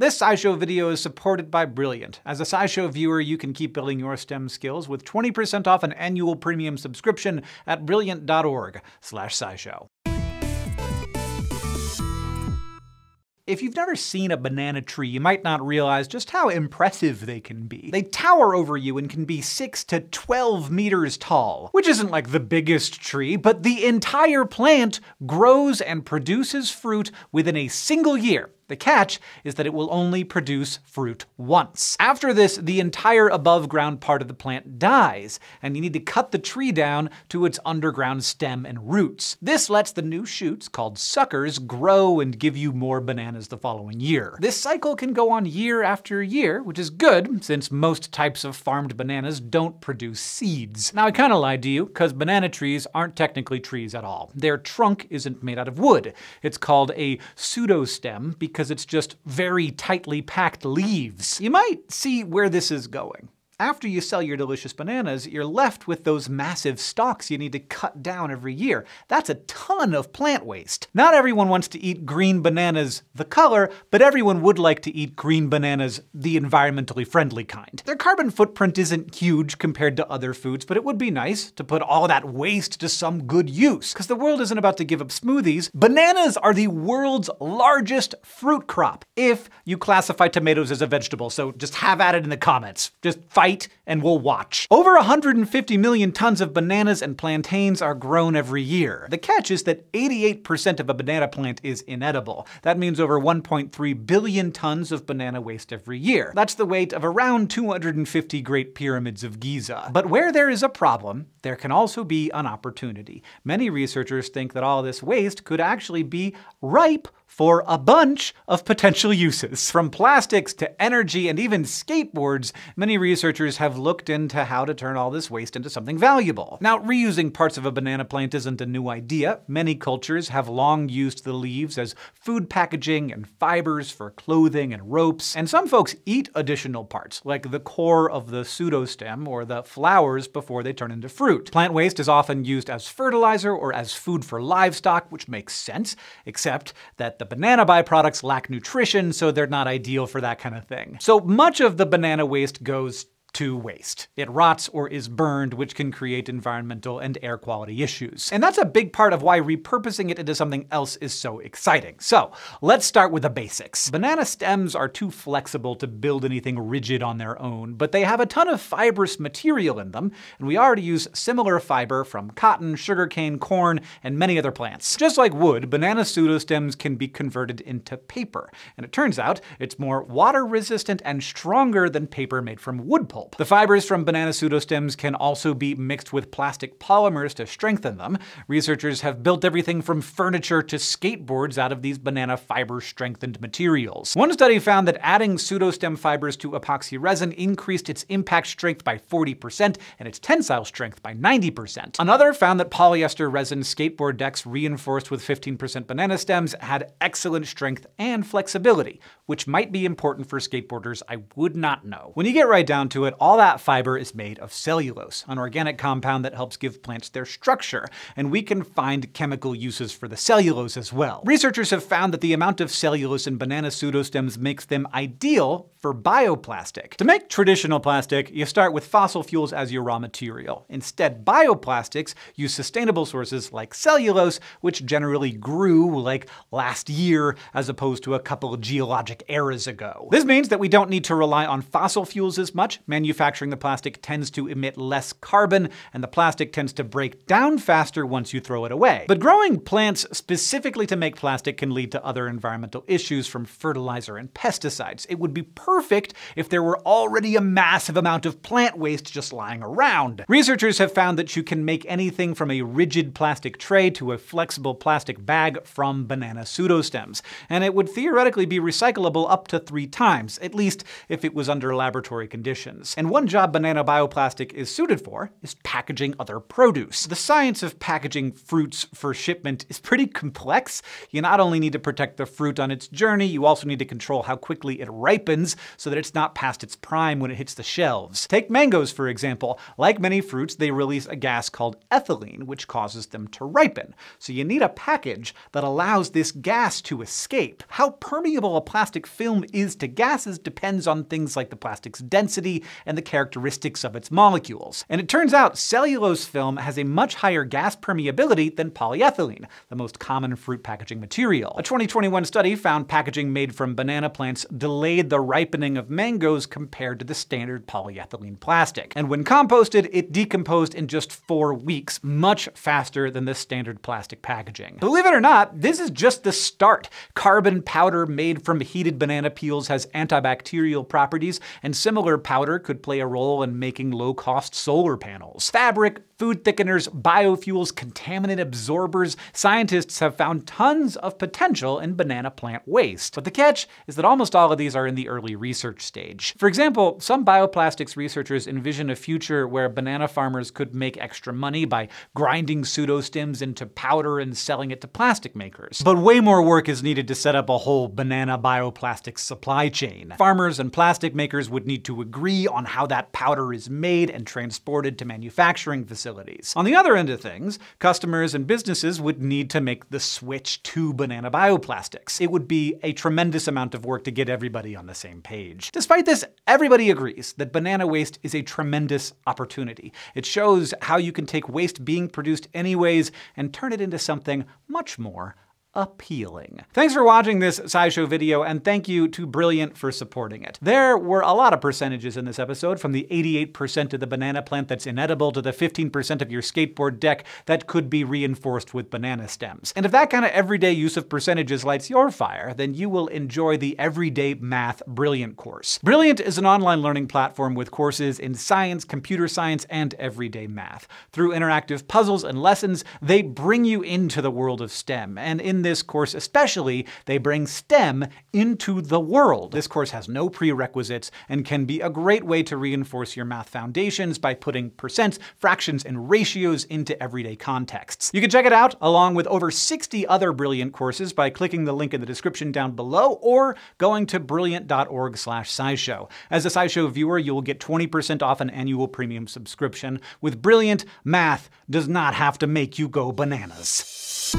This SciShow video is supported by Brilliant. As a SciShow viewer, you can keep building your STEM skills with 20% off an annual premium subscription at brilliant.org slash scishow. If you've never seen a banana tree, you might not realize just how impressive they can be. They tower over you and can be 6 to 12 meters tall, which isn't like the biggest tree, but the entire plant grows and produces fruit within a single year. The catch is that it will only produce fruit once. After this, the entire above ground part of the plant dies, and you need to cut the tree down to its underground stem and roots. This lets the new shoots, called suckers, grow and give you more bananas the following year. This cycle can go on year after year, which is good, since most types of farmed bananas don't produce seeds. Now, I kinda lied to you, because banana trees aren't technically trees at all. Their trunk isn't made out of wood. It's called a pseudostem because because it's just very tightly packed leaves. You might see where this is going. After you sell your delicious bananas, you're left with those massive stalks you need to cut down every year. That's a ton of plant waste. Not everyone wants to eat green bananas the color, but everyone would like to eat green bananas the environmentally friendly kind. Their carbon footprint isn't huge compared to other foods, but it would be nice to put all that waste to some good use, because the world isn't about to give up smoothies. Bananas are the world's largest fruit crop, if you classify tomatoes as a vegetable, so just have at it in the comments. Just fight and we'll watch. Over 150 million tons of bananas and plantains are grown every year. The catch is that 88% of a banana plant is inedible. That means over 1.3 billion tons of banana waste every year. That's the weight of around 250 Great Pyramids of Giza. But where there is a problem, there can also be an opportunity. Many researchers think that all this waste could actually be ripe for a bunch of potential uses. From plastics to energy and even skateboards, many researchers have looked into how to turn all this waste into something valuable. Now, reusing parts of a banana plant isn't a new idea. Many cultures have long used the leaves as food packaging and fibers for clothing and ropes, and some folks eat additional parts, like the core of the pseudostem or the flowers before they turn into fruit. Plant waste is often used as fertilizer or as food for livestock, which makes sense, except that the banana byproducts lack nutrition, so they're not ideal for that kind of thing. So much of the banana waste goes to waste. It rots or is burned, which can create environmental and air quality issues. And that's a big part of why repurposing it into something else is so exciting. So let's start with the basics. Banana stems are too flexible to build anything rigid on their own, but they have a ton of fibrous material in them, and we already use similar fiber from cotton, sugarcane, corn, and many other plants. Just like wood, banana pseudostems can be converted into paper, and it turns out it's more water resistant and stronger than paper made from wood pulp pulp. The fibers from banana pseudostems can also be mixed with plastic polymers to strengthen them. Researchers have built everything from furniture to skateboards out of these banana fiber strengthened materials. One study found that adding pseudostem fibers to epoxy resin increased its impact strength by 40% and its tensile strength by 90%. Another found that polyester resin skateboard decks reinforced with 15% banana stems had excellent strength and flexibility, which might be important for skateboarders I would not know. When you get right down to it, all that fiber is made of cellulose, an organic compound that helps give plants their structure, and we can find chemical uses for the cellulose as well. Researchers have found that the amount of cellulose in banana pseudostems makes them ideal for bioplastic. To make traditional plastic, you start with fossil fuels as your raw material. Instead, bioplastics use sustainable sources like cellulose, which generally grew like last year as opposed to a couple of geologic eras ago. This means that we don't need to rely on fossil fuels as much. Manufacturing the plastic tends to emit less carbon, and the plastic tends to break down faster once you throw it away. But growing plants specifically to make plastic can lead to other environmental issues from fertilizer and pesticides. It would be perfect if there were already a massive amount of plant waste just lying around. Researchers have found that you can make anything from a rigid plastic tray to a flexible plastic bag from banana pseudostems, and it would theoretically be recyclable up to three times, at least if it was under laboratory conditions. And one job banana bioplastic is suited for is packaging other produce. The science of packaging fruits for shipment is pretty complex. You not only need to protect the fruit on its journey, you also need to control how quickly it ripens so that it's not past its prime when it hits the shelves. Take mangoes, for example. Like many fruits, they release a gas called ethylene, which causes them to ripen. So you need a package that allows this gas to escape. How permeable a plastic film is to gases depends on things like the plastic's density and the characteristics of its molecules. And it turns out cellulose film has a much higher gas permeability than polyethylene, the most common fruit packaging material. A 2021 study found packaging made from banana plants delayed the ripening of mangoes compared to the standard polyethylene plastic. And when composted, it decomposed in just four weeks, much faster than the standard plastic packaging. Believe it or not, this is just the start. Carbon powder made from heated banana peels has antibacterial properties, and similar powder could play a role in making low-cost solar panels. Fabric, food thickeners, biofuels, contaminant absorbers, scientists have found tons of potential in banana plant waste. But the catch is that almost all of these are in the early research stage. For example, some bioplastics researchers envision a future where banana farmers could make extra money by grinding pseudostems into powder and selling it to plastic makers. But way more work is needed to set up a whole banana bioplastics supply chain. Farmers and plastic makers would need to agree on how that powder is made and transported to manufacturing facilities facilities. On the other end of things, customers and businesses would need to make the switch to banana bioplastics. It would be a tremendous amount of work to get everybody on the same page. Despite this, everybody agrees that banana waste is a tremendous opportunity. It shows how you can take waste being produced anyways and turn it into something much more appealing. Thanks for watching this SciShow video, and thank you to Brilliant for supporting it. There were a lot of percentages in this episode, from the 88% of the banana plant that's inedible to the 15% of your skateboard deck that could be reinforced with banana stems. And if that kind of everyday use of percentages lights your fire, then you will enjoy the Everyday Math Brilliant course. Brilliant is an online learning platform with courses in science, computer science, and everyday math. Through interactive puzzles and lessons, they bring you into the world of STEM, and in this course especially, they bring STEM into the world. This course has no prerequisites and can be a great way to reinforce your math foundations by putting percents, fractions, and ratios into everyday contexts. You can check it out along with over 60 other Brilliant courses by clicking the link in the description down below or going to brilliant.org slash scishow. As a SciShow viewer, you will get 20% off an annual premium subscription. With Brilliant, math does not have to make you go bananas.